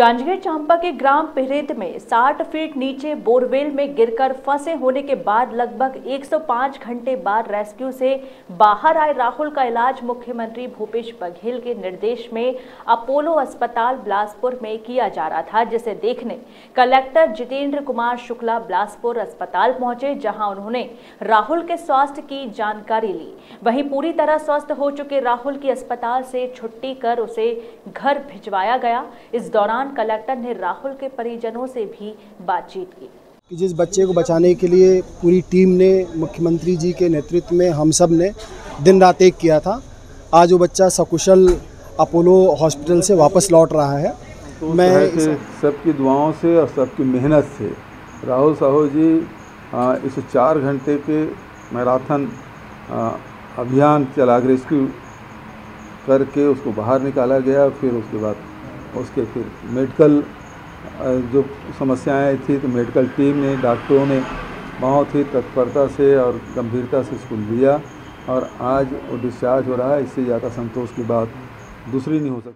जांजगीर चांपा के ग्राम पिहरेत में 60 फीट नीचे बोरवेल में गिरकर फंसे होने के बाद लगभग 105 घंटे बाद रेस्क्यू से बाहर आए राहुल का इलाज मुख्यमंत्री भूपेश बघेल के निर्देश में अपोलो अस्पताल बिलासपुर में किया जा रहा था, जिसे देखने कलेक्टर जितेंद्र कुमार शुक्ला बिलासपुर अस्पताल पहुँचे, जहाँ उन्होंने राहुल के स्वास्थ्य की जानकारी ली। वहीं पूरी तरह स्वस्थ हो चुके राहुल की अस्पताल से छुट्टी कर उसे घर भिजवाया गया। इस दौरान दौरान कलेक्टर ने राहुल के परिजनों से भी बातचीत की। कि जिस बच्चे को बचाने के लिए पूरी टीम ने मुख्यमंत्री जी के नेतृत्व में हम सबने दिन रात एक किया था। आज वो बच्चा सकुशल अपोलो हॉस्पिटल से वापस लौट रहा है। तो मैं सबकी दुआओं से और सबकी मेहनत से राहुल साहू जी इस चार घंटे के मैराथन अभियान चला रेस्क्यू करके उसको बाहर निकाला गया फिर उसके बाद उसके फिर मेडिकल जो समस्याएँ थी तो मेडिकल टीम ने, डॉक्टरों ने बहुत ही तत्परता से और गंभीरता से इसको लिया और आज वो डिस्चार्ज हो रहा है, इससे ज़्यादा संतोष की बात दूसरी नहीं हो सकती।